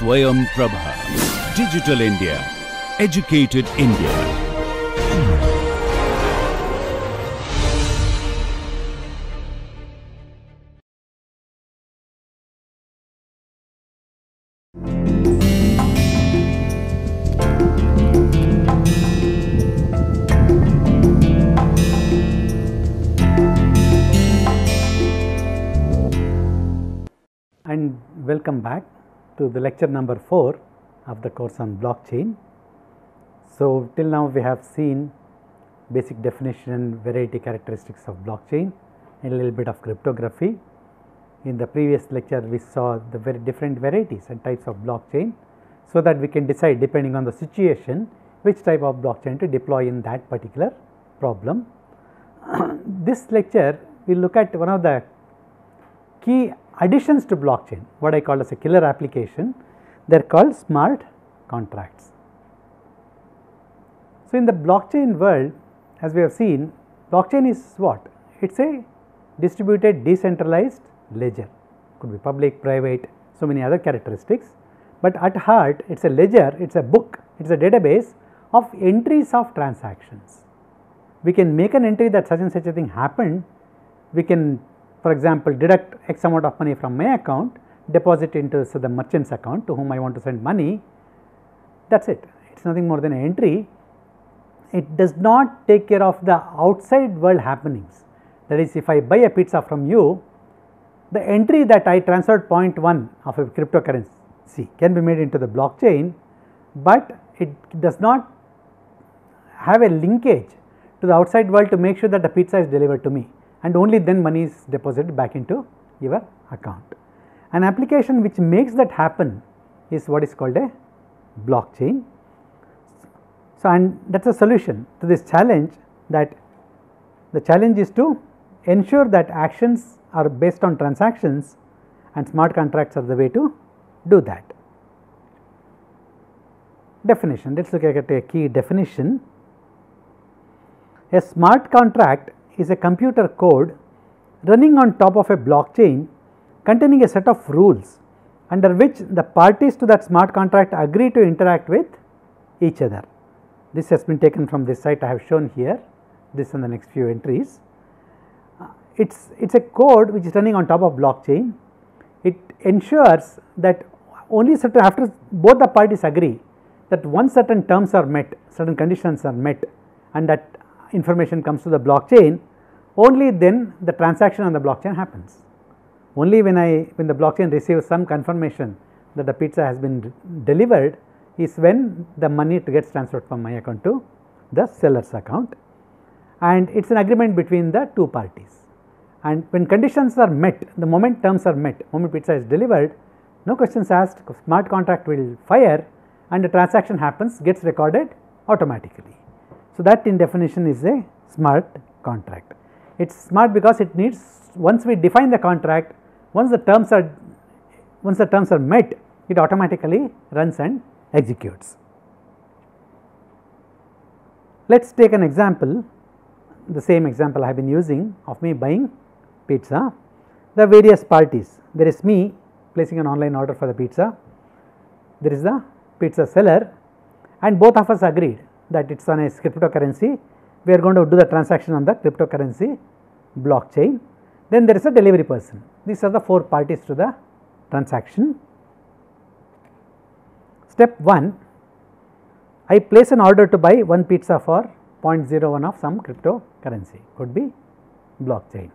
Swayam Prabha. Digital India. Educated India. and welcome back to the lecture number 4 of the course on blockchain. So, till now we have seen basic definition, and variety characteristics of blockchain and a little bit of cryptography. In the previous lecture we saw the very different varieties and types of blockchain so that we can decide depending on the situation which type of blockchain to deploy in that particular problem. this lecture we will look at one of the key additions to blockchain what I call as a killer application they are called smart contracts. So, in the blockchain world as we have seen blockchain is what? It is a distributed decentralized ledger could be public, private so many other characteristics, but at heart it is a ledger, it is a book, it is a database of entries of transactions. We can make an entry that such and such a thing happened, we can for example, deduct x amount of money from my account, deposit into say, the merchant's account to whom I want to send money, that is it. It is nothing more than an entry. It does not take care of the outside world happenings. That is, if I buy a pizza from you, the entry that I transferred 0.1 of a cryptocurrency can be made into the blockchain, but it does not have a linkage to the outside world to make sure that the pizza is delivered to me and only then money is deposited back into your account. An application which makes that happen is what is called a blockchain. So, and that is a solution to this challenge that the challenge is to ensure that actions are based on transactions and smart contracts are the way to do that. Definition, let us look at a key definition. A smart contract is a computer code running on top of a blockchain containing a set of rules under which the parties to that smart contract agree to interact with each other. This has been taken from this site I have shown here, this and the next few entries. Uh, it is it's a code which is running on top of blockchain. It ensures that only certain after both the parties agree that once certain terms are met, certain conditions are met and that information comes to the blockchain, only then the transaction on the blockchain happens. Only when I when the blockchain receives some confirmation that the pizza has been delivered is when the money gets transferred from my account to the seller's account and it is an agreement between the two parties. And when conditions are met, the moment terms are met, moment pizza is delivered, no questions asked, smart contract will fire and the transaction happens gets recorded automatically. So, that in definition is a smart contract. It is smart because it needs once we define the contract, once the terms are once the terms are met, it automatically runs and executes. Let us take an example, the same example I have been using of me buying pizza. The various parties, there is me placing an online order for the pizza, there is the pizza seller and both of us agreed that it is on a cryptocurrency, we are going to do the transaction on the cryptocurrency blockchain. Then there is a delivery person, these are the 4 parties to the transaction. Step 1, I place an order to buy one pizza for 0.01 of some cryptocurrency, could be blockchain.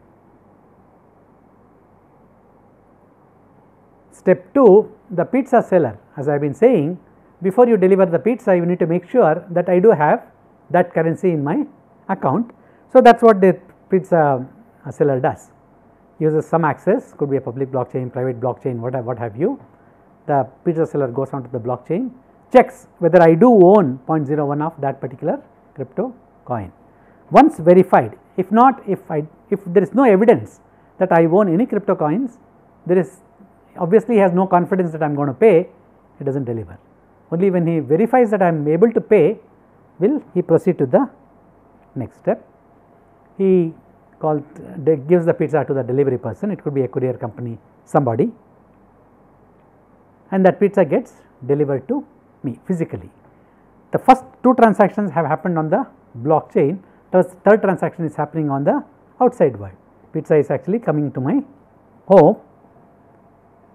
Step 2, the pizza seller as I have been saying before you deliver the pizza you need to make sure that I do have that currency in my account. So, that is what the pizza uh, seller does uses some access could be a public blockchain, private blockchain what, what have you. The pizza seller goes onto the blockchain checks whether I do own 0.01 of that particular crypto coin. Once verified if not if I if there is no evidence that I own any crypto coins there is obviously he has no confidence that I am going to pay it does not deliver. Only when he verifies that I am able to pay will he proceed to the next step. He called gives the pizza to the delivery person it could be a courier company somebody. and that pizza gets delivered to me physically. The first two transactions have happened on the blockchain, the third transaction is happening on the outside world. Pizza is actually coming to my home.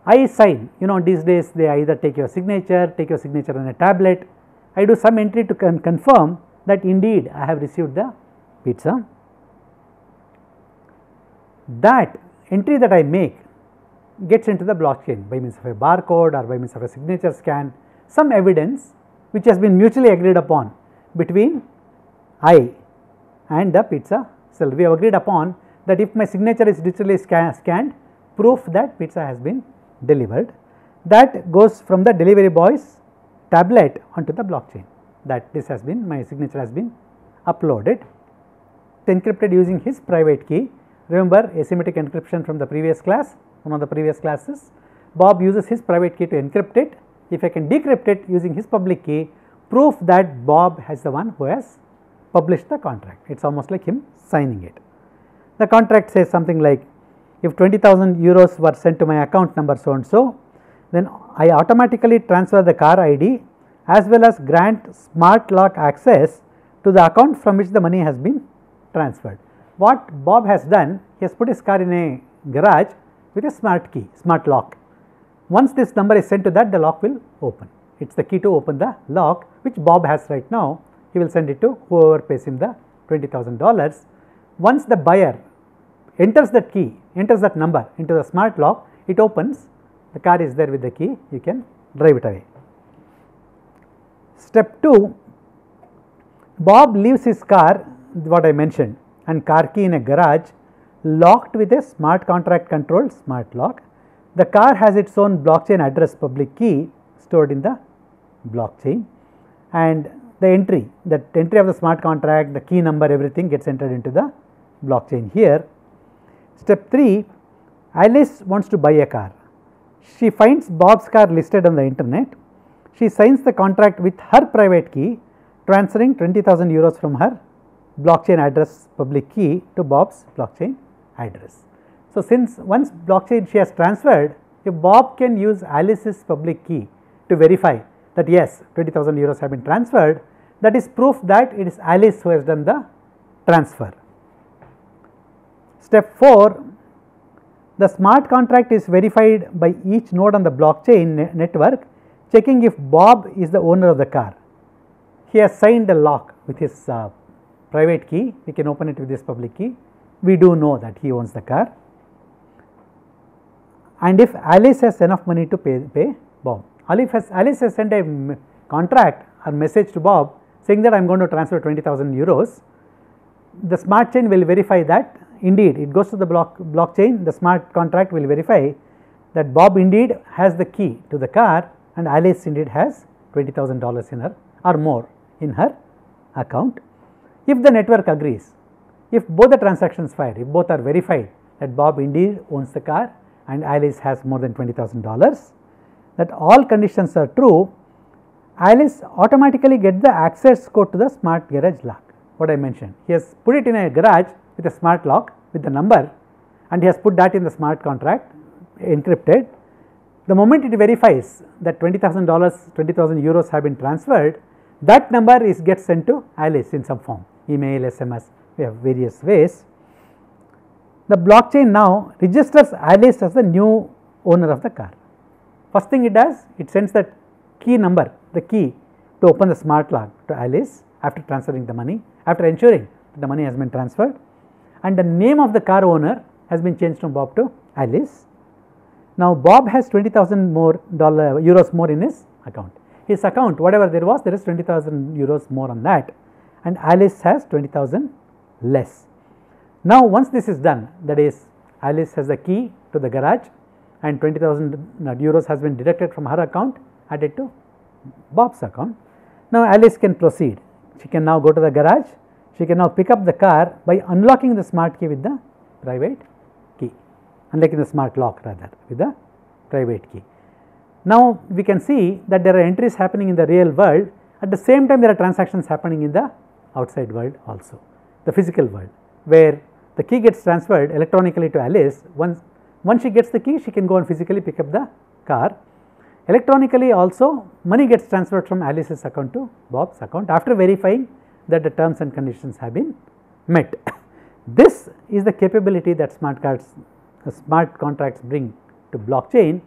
I sign, you know these days they either take your signature, take your signature on a tablet. I do some entry to con confirm that indeed I have received the pizza. That entry that I make gets into the blockchain by means of a barcode or by means of a signature scan, some evidence which has been mutually agreed upon between I and the pizza seller. We have agreed upon that if my signature is digitally scan scanned, proof that pizza has been delivered. That goes from the delivery boy's tablet onto the blockchain that this has been my signature has been uploaded. Encrypted using his private key. Remember asymmetric encryption from the previous class, one of the previous classes. Bob uses his private key to encrypt it. If I can decrypt it using his public key, proof that Bob has the one who has published the contract. It is almost like him signing it. The contract says something like if 20,000 euros were sent to my account number so and so, then I automatically transfer the car ID as well as grant smart lock access to the account from which the money has been transferred. What Bob has done, he has put his car in a garage with a smart key, smart lock. Once this number is sent to that, the lock will open. It is the key to open the lock which Bob has right now. He will send it to whoever pays him the $20,000. Once the buyer enters that key, enters that number into the smart lock, it opens, the car is there with the key, you can drive it away. Step 2, Bob leaves his car, what I mentioned, and car key in a garage locked with a smart contract controlled smart lock. The car has its own blockchain address public key stored in the blockchain and the entry, that entry of the smart contract, the key number, everything gets entered into the blockchain here. Step 3, Alice wants to buy a car. She finds Bob's car listed on the internet. She signs the contract with her private key, transferring 20,000 euros from her blockchain address public key to Bob's blockchain address. So, since once blockchain she has transferred, if Bob can use Alice's public key to verify that yes 20,000 euros have been transferred, that is proof that it is Alice who has done the transfer. Step 4, the smart contract is verified by each node on the blockchain ne network checking if Bob is the owner of the car. He has signed a lock with his uh, private key, we can open it with this public key. We do know that he owns the car. And if Alice has enough money to pay, pay Bob, Alice has, Alice has sent a contract or message to Bob saying that I am going to transfer 20,000 euros. The smart chain will verify that indeed it goes to the block, blockchain, the smart contract will verify that Bob indeed has the key to the car and Alice indeed has $20,000 in her or more in her account. If the network agrees, if both the transactions fire, if both are verified that Bob indeed owns the car and Alice has more than $20,000, that all conditions are true, Alice automatically get the access code to the smart garage lock, what I mentioned. He has put it in a garage with a smart lock with the number and he has put that in the smart contract encrypted. The moment it verifies that $20,000, 20,000 euros have been transferred, that number is gets sent to Alice in some form, email, SMS, we have various ways. The blockchain now registers Alice as the new owner of the car. First thing it does, it sends that key number, the key to open the smart lock to Alice after transferring the money, after ensuring the money has been transferred and the name of the car owner has been changed from Bob to Alice. Now Bob has 20,000 more dollar euros more in his account. His account whatever there was there is 20,000 euros more on that and Alice has 20,000 less. Now once this is done that is Alice has the key to the garage and 20,000 uh, euros has been deducted from her account added to Bob's account. Now Alice can proceed. She can now go to the garage she can now pick up the car by unlocking the smart key with the private key, unlocking the smart lock rather with the private key. Now we can see that there are entries happening in the real world at the same time there are transactions happening in the outside world also, the physical world where the key gets transferred electronically to Alice once once she gets the key she can go and physically pick up the car. Electronically also money gets transferred from Alice's account to Bob's account after verifying that the terms and conditions have been met. this is the capability that smart cards, uh, smart contracts bring to blockchain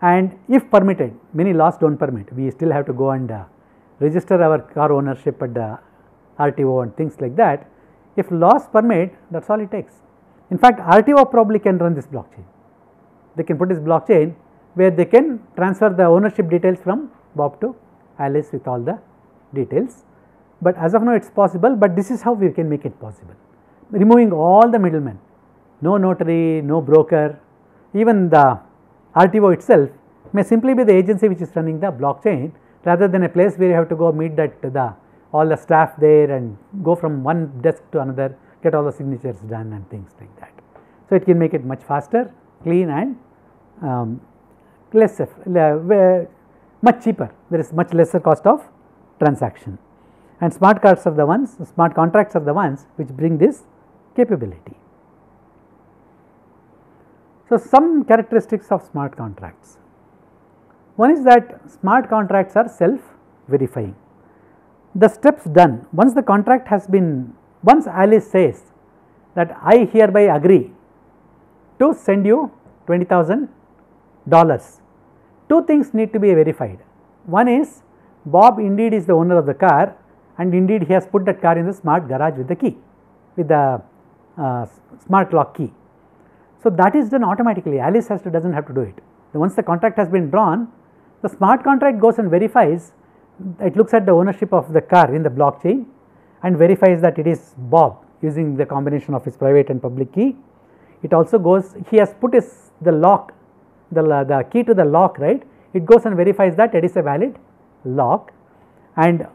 and if permitted, many laws do not permit, we still have to go and uh, register our car ownership at the RTO and things like that. If laws permit, that is all it takes. In fact, RTO probably can run this blockchain. They can put this blockchain where they can transfer the ownership details from Bob to Alice with all the details. But as of now it is possible, but this is how we can make it possible. Removing all the middlemen, no notary, no broker, even the RTO itself may simply be the agency which is running the blockchain rather than a place where you have to go meet that the all the staff there and go from one desk to another, get all the signatures done and things like that. So, it can make it much faster, clean and um, less much cheaper, there is much lesser cost of transaction and smart cards are the ones, smart contracts are the ones which bring this capability. So, some characteristics of smart contracts. One is that smart contracts are self verifying. The steps done once the contract has been once Alice says that I hereby agree to send you 20,000 dollars. Two things need to be verified. One is Bob indeed is the owner of the car and indeed he has put that car in the smart garage with the key with the uh, smart lock key. So, that is done automatically Alice has to does not have to do it. Once the contract has been drawn the smart contract goes and verifies it looks at the ownership of the car in the blockchain and verifies that it is Bob using the combination of his private and public key. It also goes he has put his the lock the, the key to the lock right it goes and verifies that it is a valid lock and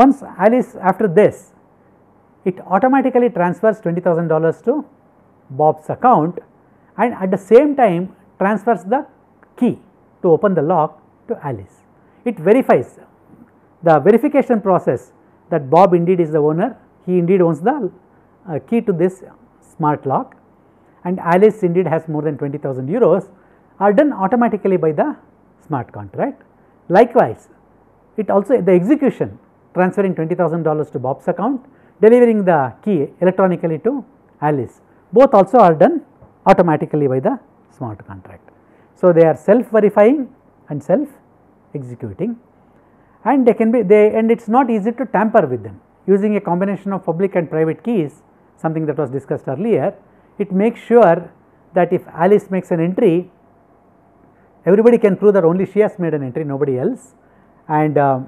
once Alice after this it automatically transfers $20,000 to Bob's account and at the same time transfers the key to open the lock to Alice. It verifies the verification process that Bob indeed is the owner, he indeed owns the uh, key to this smart lock and Alice indeed has more than 20,000 euros are done automatically by the smart contract. Likewise, it also the execution transferring $20,000 to Bob's account, delivering the key electronically to Alice, both also are done automatically by the smart contract. So, they are self verifying and self executing and they can be they and it is not easy to tamper with them. Using a combination of public and private keys something that was discussed earlier it makes sure that if Alice makes an entry everybody can prove that only she has made an entry nobody else. And uh,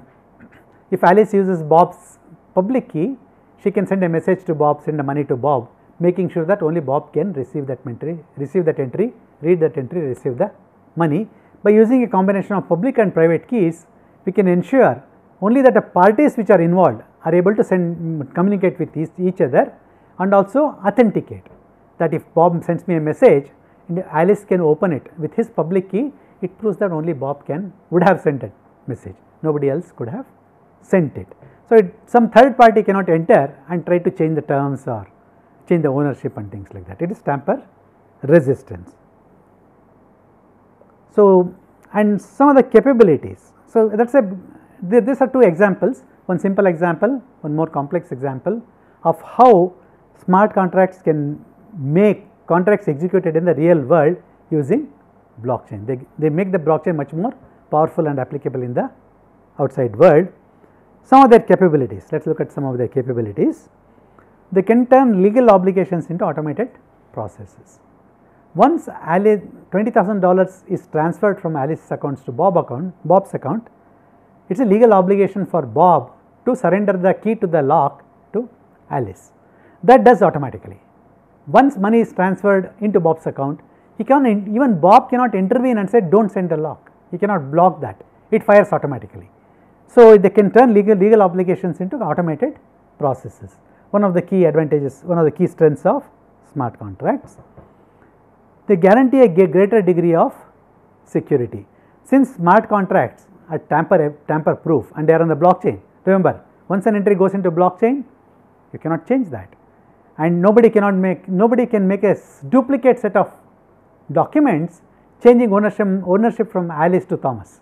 if Alice uses Bob's public key she can send a message to Bob send the money to Bob making sure that only Bob can receive that entry receive that entry read that entry receive the money. By using a combination of public and private keys we can ensure only that the parties which are involved are able to send communicate with each, each other and also authenticate. That if Bob sends me a message and Alice can open it with his public key it proves that only Bob can would have sent a message. Nobody else could have sent it. So, it, some third party cannot enter and try to change the terms or change the ownership and things like that it is tamper resistance. So, and some of the capabilities. So, that is a these are two examples one simple example one more complex example of how smart contracts can make contracts executed in the real world using blockchain. They, they make the blockchain much more powerful and applicable in the outside world. Some of their capabilities, let us look at some of their capabilities. They can turn legal obligations into automated processes. Once Alice $20,000 is transferred from Alice's accounts to Bob account, Bob's account, it is a legal obligation for Bob to surrender the key to the lock to Alice. That does automatically. Once money is transferred into Bob's account, he can even Bob cannot intervene and say don't send the lock, he cannot block that, it fires automatically. So, they can turn legal, legal obligations into automated processes. One of the key advantages, one of the key strengths of smart contracts they guarantee a greater degree of security. Since smart contracts are tamper, tamper proof and they are on the blockchain, remember once an entry goes into blockchain, you cannot change that and nobody cannot make, nobody can make a duplicate set of documents changing ownership, ownership from Alice to Thomas.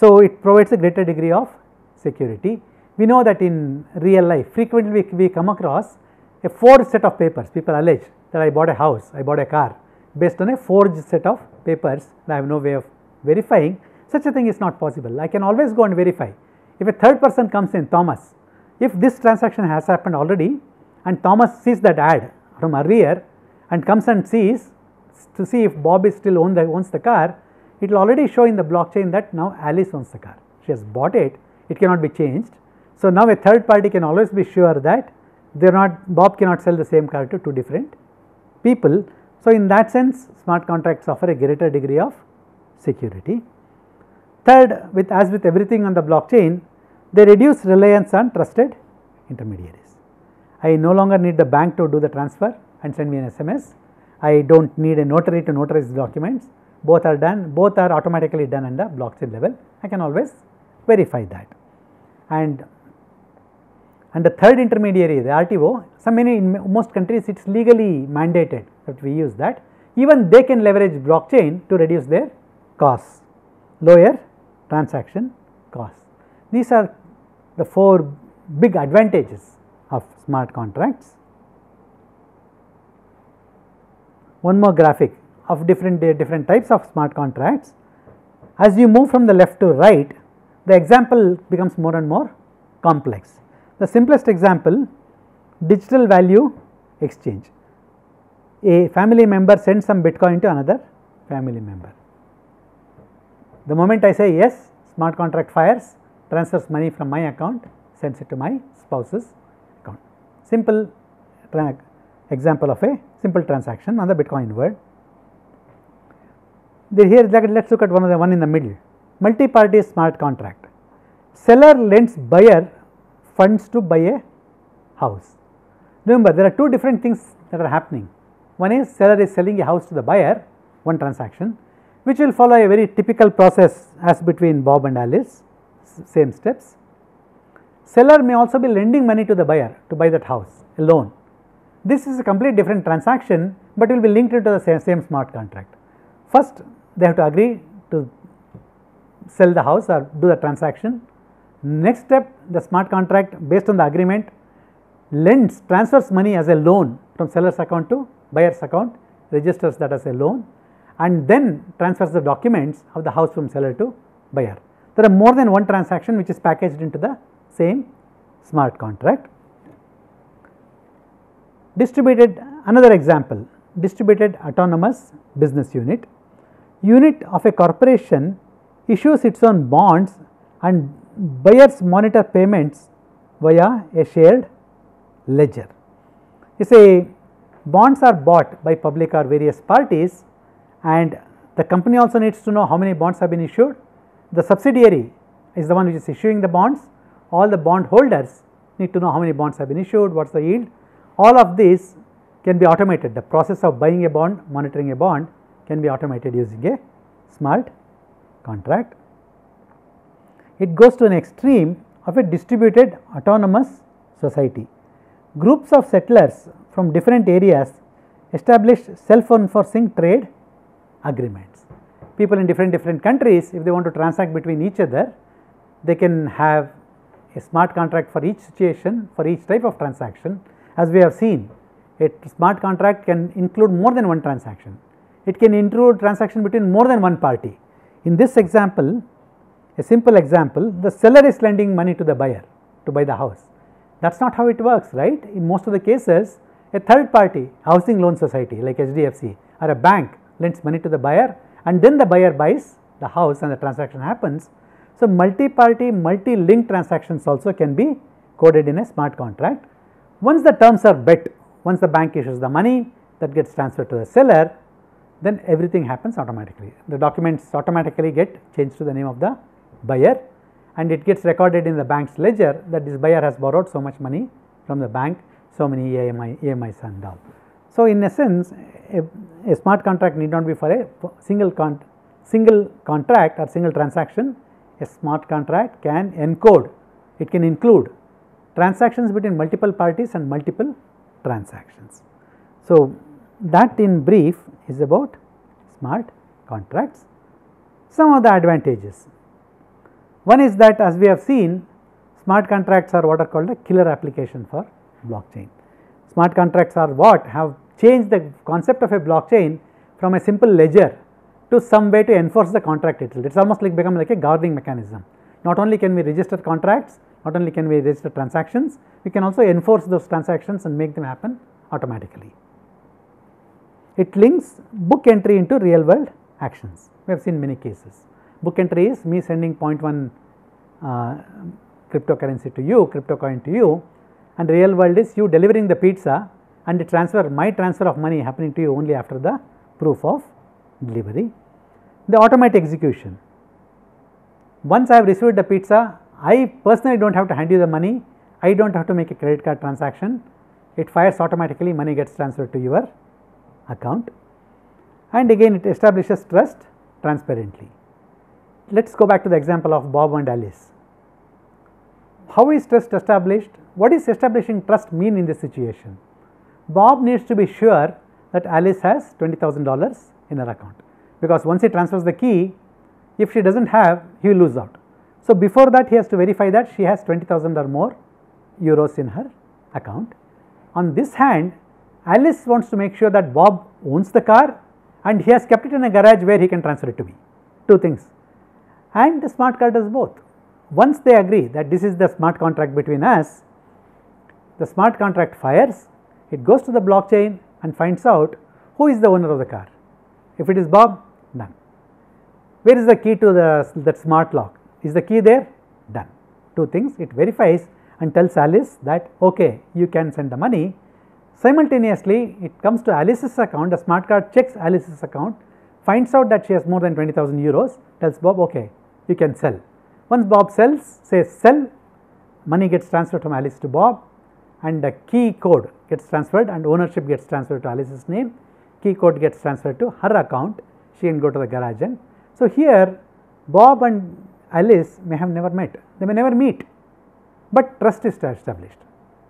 So, it provides a greater degree of security. We know that in real life frequently we, come across a forged set of papers, people allege that I bought a house, I bought a car based on a forged set of papers I have no way of verifying, such a thing is not possible. I can always go and verify. If a third person comes in Thomas, if this transaction has happened already and Thomas sees that ad from earlier and comes and sees to see if Bob is still own the, owns the car, it will already show in the blockchain that now Alice owns the car. She has bought it, it cannot be changed. So, now a third party can always be sure that they are not Bob cannot sell the same car to two different people. So, in that sense smart contracts offer a greater degree of security. Third, with as with everything on the blockchain, they reduce reliance on trusted intermediaries. I no longer need the bank to do the transfer and send me an SMS. I do not need a notary to notarize documents. Both are done, both are automatically done on the blockchain level. I can always verify that. And and the third intermediary, the RTO, some many in most countries it is legally mandated that we use that. Even they can leverage blockchain to reduce their costs, lower transaction costs. These are the four big advantages of smart contracts. One more graphic of different different types of smart contracts. As you move from the left to right, the example becomes more and more complex. The simplest example digital value exchange. A family member sends some bitcoin to another family member. The moment I say yes, smart contract fires, transfers money from my account, sends it to my spouse's account. Simple example of a simple transaction on the bitcoin Here let us look at one of the one in the middle multi-party smart contract. Seller lends buyer funds to buy a house. Remember there are two different things that are happening. One is seller is selling a house to the buyer, one transaction which will follow a very typical process as between Bob and Alice, same steps. Seller may also be lending money to the buyer to buy that house, a loan. This is a complete different transaction, but will be linked into the same, same smart contract. First, they have to agree to sell the house or do the transaction. Next step, the smart contract based on the agreement lends, transfers money as a loan from seller's account to buyer's account, registers that as a loan and then transfers the documents of the house from seller to buyer. There are more than one transaction which is packaged into the same smart contract. Distributed another example distributed autonomous business unit. Unit of a corporation issues its own bonds and buyers monitor payments via a shared ledger. You say bonds are bought by public or various parties and the company also needs to know how many bonds have been issued. The subsidiary is the one which is issuing the bonds, all the bond holders need to know how many bonds have been issued, what is the yield. All of these can be automated, the process of buying a bond, monitoring a bond can be automated using a smart contract. It goes to an extreme of a distributed autonomous society. Groups of settlers from different areas establish self-enforcing trade agreements. People in different different countries if they want to transact between each other they can have a smart contract for each situation for each type of transaction as we have seen a smart contract can include more than one transaction. It can include transaction between more than one party. In this example a simple example the seller is lending money to the buyer to buy the house. That is not how it works right in most of the cases a third party housing loan society like HDFC or a bank lends money to the buyer and then the buyer buys the house and the transaction happens. So, multi-party, multi-link transactions also can be coded in a smart contract. Once the terms are bet, once the bank issues the money that gets transferred to the seller, then everything happens automatically. The documents automatically get changed to the name of the buyer and it gets recorded in the bank's ledger that this buyer has borrowed so much money from the bank, so many EMI, EMIs and all. So, in essence a, a smart contract need not be for a single con single contract or single transaction, a smart contract can encode, it can include transactions between multiple parties and multiple transactions. So, that in brief is about smart contracts. Some of the advantages. One is that as we have seen smart contracts are what are called a killer application for blockchain. Smart contracts are what have changed the concept of a blockchain from a simple ledger to some way to enforce the contract itself. It is almost like become like a governing mechanism. Not only can we register contracts, not only can we register transactions, we can also enforce those transactions and make them happen automatically. It links book entry into real world actions. We have seen many cases. Book entry is me sending 0.1 uh, cryptocurrency to you, crypto coin to you and real world is you delivering the pizza and the transfer, my transfer of money happening to you only after the proof of delivery. The automatic execution. Once I have received the pizza, I personally do not have to hand you the money, I do not have to make a credit card transaction, it fires automatically, money gets transferred to your account and again it establishes trust transparently. Let us go back to the example of Bob and Alice. How is trust established? What is establishing trust mean in this situation? Bob needs to be sure that Alice has $20,000 in her account because once he transfers the key, if she does not have, he will lose out. So, before that he has to verify that she has 20,000 or more euros in her account. On this hand, Alice wants to make sure that Bob owns the car and he has kept it in a garage where he can transfer it to me. Two things. And the smart card does both. Once they agree that this is the smart contract between us, the smart contract fires, it goes to the blockchain and finds out who is the owner of the car. If it is Bob, done. Where is the key to the that smart lock? Is the key there? Done. Two things, it verifies and tells Alice that okay, you can send the money Simultaneously, it comes to Alice's account, the smart card checks Alice's account, finds out that she has more than 20,000 euros, tells Bob, okay, you can sell. Once Bob sells, says sell, money gets transferred from Alice to Bob and the key code gets transferred and ownership gets transferred to Alice's name, key code gets transferred to her account, she can go to the garage and so here Bob and Alice may have never met, they may never meet, but trust is established.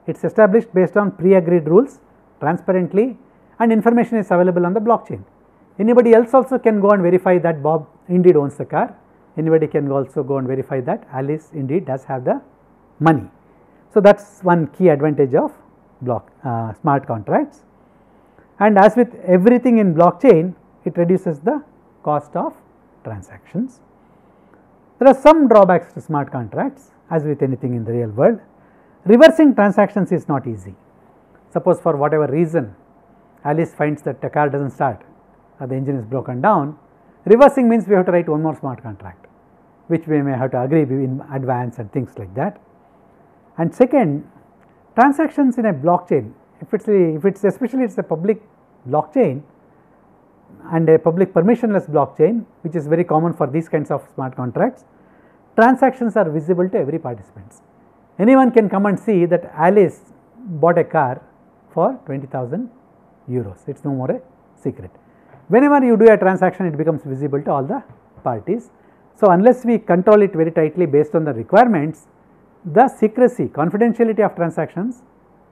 It is established based on pre-agreed rules transparently and information is available on the blockchain. Anybody else also can go and verify that Bob indeed owns the car, anybody can also go and verify that Alice indeed does have the money. So, that is one key advantage of block uh, smart contracts and as with everything in blockchain it reduces the cost of transactions. There are some drawbacks to smart contracts as with anything in the real world. Reversing transactions is not easy. Suppose for whatever reason Alice finds that the car does not start or the engine is broken down, reversing means we have to write one more smart contract which we may have to agree in advance and things like that. And second, transactions in a blockchain, if it is if it is especially it is a public blockchain and a public permissionless blockchain which is very common for these kinds of smart contracts, transactions are visible to every participants. Anyone can come and see that Alice bought a car for 20,000 euros, it is no more a secret. Whenever you do a transaction, it becomes visible to all the parties. So, unless we control it very tightly based on the requirements, the secrecy, confidentiality of transactions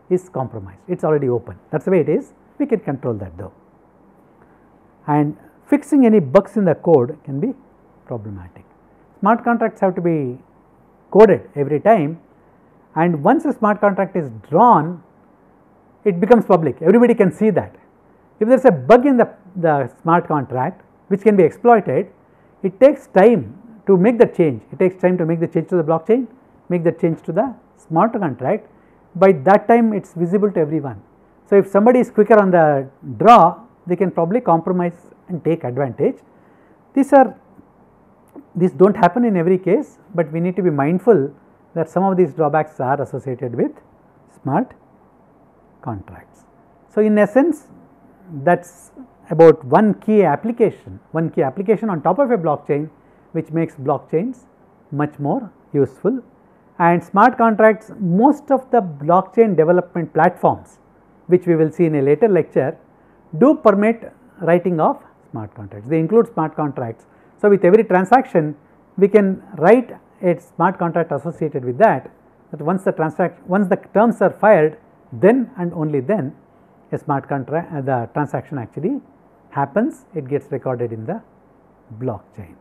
is compromised, it is already open, that is the way it is, we can control that though. And fixing any bugs in the code can be problematic. Smart contracts have to be coded every time and once a smart contract is drawn it becomes public everybody can see that. If there is a bug in the, the smart contract which can be exploited it takes time to make the change it takes time to make the change to the blockchain make the change to the smart contract by that time it is visible to everyone. So, if somebody is quicker on the draw they can probably compromise and take advantage. These are these do not happen in every case, but we need to be mindful that some of these drawbacks are associated with smart contracts. So, in essence that is about one key application, one key application on top of a blockchain which makes blockchains much more useful and smart contracts most of the blockchain development platforms which we will see in a later lecture do permit writing of smart contracts. They include smart contracts. So, with every transaction we can write a smart contract associated with that that once the transaction once the terms are fired then and only then a smart contract uh, the transaction actually happens it gets recorded in the blockchain.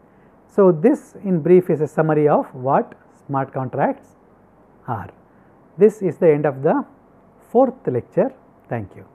So, this in brief is a summary of what smart contracts are. This is the end of the fourth lecture. Thank you.